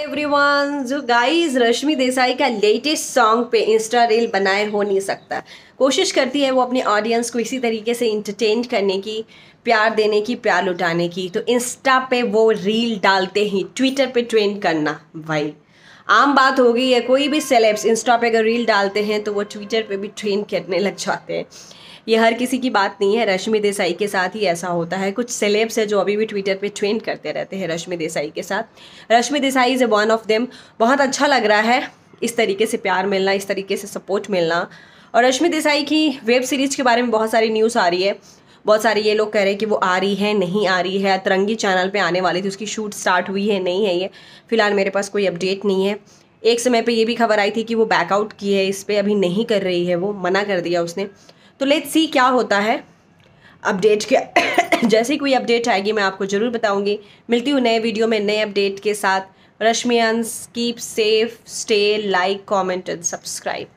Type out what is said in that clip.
Everyone जो guys Rashmi Desai का latest song पे इंस्टा रील बनाए हो नहीं सकता। कोशिश करती है वो अपने ऑडियंस को इसी तरीके से इंटरटेन करने की, प्यार देने की, प्यार लुटाने की। तो इंस्टा पे वो रील डालते ही ट्विटर पे ट्रेंड करना, भाई। आम बात हो गई है, कोई भी सेलेब्स इंस्टा पे अगर रील डालते हैं तो वो ट्विटर पे भी ट्रेंड करने लग जाते हैं। ये हर किसी की बात नहीं है, रश्मि देसाई के साथ ही ऐसा होता है। कुछ सेलेब्स है जो अभी भी ट्विटर पे ट्रेंड करते रहते हैं रश्मि देसाई के साथ। Rashmi Desai is a one of them बहुत अच्छा लग रहा है इस तरीके से प्यार मिलना, इस तरीके से सपोर्ट मिलना। और रश्मि देसाई की वेब सीरीज़ के बारे में बहुत सारी न्यूज़ आ रही है। बहुत सारे ये लोग कह रहे हैं कि वो आ रही है, नहीं आ रही है। तरंगी चैनल पे आने वाली थी, उसकी शूट स्टार्ट हुई है, नहीं है ये। फ़िलहाल मेरे पास कोई अपडेट नहीं है। एक समय पे ये भी खबर आई थी कि वो बैकआउट की है, इस पर अभी नहीं कर रही है वो, मना कर दिया उसने। तो लेट सी क्या होता है। अपडेट के जैसे कोई अपडेट आएगी, मैं आपको ज़रूर बताऊँगी। मिलती हूँ नए वीडियो में नए अपडेट के साथ। Rashmians keep safe stay like comment and subscribe